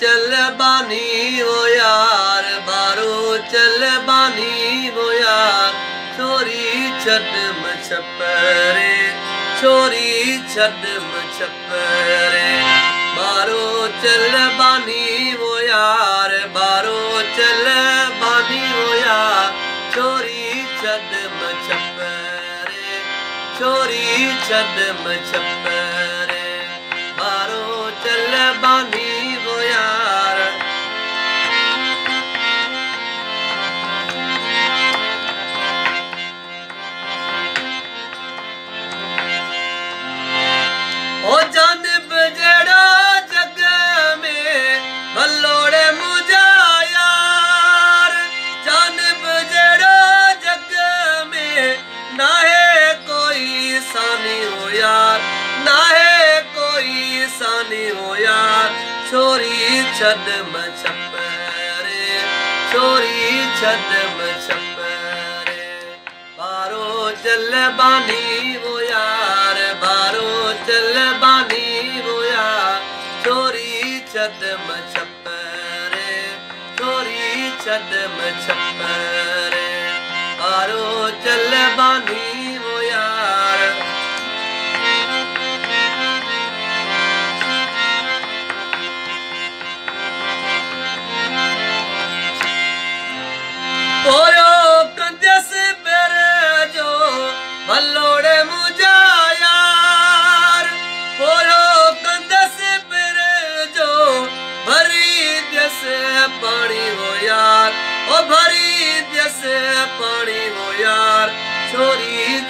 चल बानी वो यार, बारो चल बानी वो यार। छोरी छॾ छपरे छोरी छॾ छपरे। बारो चल बानी वो यार, बारो चल बानी वो यार। छोरी छॾ छपरे छोरी छॾ छपरे। यार छोरी छद छपरे छोरी छद छपरे बारो चल बानी वो यार बारो चल बानी वो यार छोरी छद छपरे छोरी छद छपरे बारो चल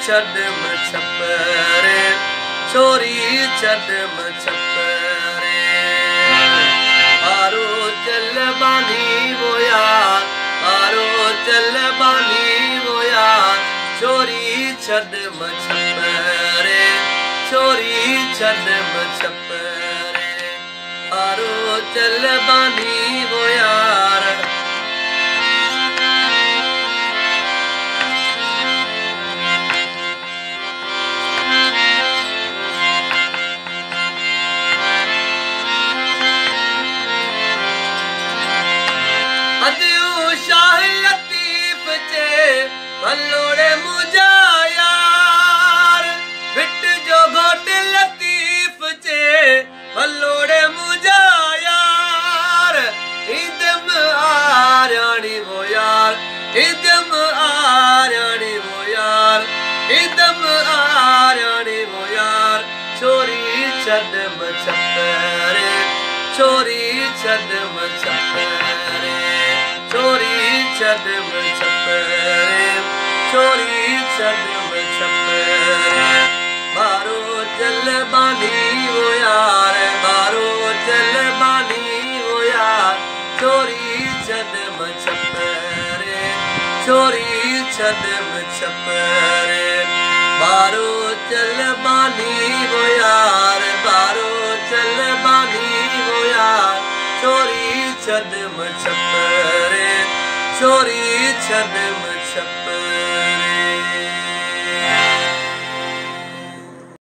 ڇڏ ڇپري ڇوري ڇڏ ڇپري بارو چل باني وو يار بارو چل باني وو يار ڇوري ڇڏ ڇپري ڇوري ڇڏ ڇپري بارو چل باني وو لطيف چي ڀلوڙي مجها يار. بٽ جو گهوٽ لطيف چي ڀلوڙي مجها يار. ادم آراڻي ادم آراڻي ڇڏ ڇپري ڇوري ڇڏ ڇپري छोरी छॾ छपरे बारो चल बानी वो यार बारो चल बानी वो यार। छोरी छॾ छपरे छोरी छॾ छपरे। बारो चल बानी वो यार बारो चल बानी वो यार। छोरी छॾ छपरे ڇوري ڇڏ ڇپري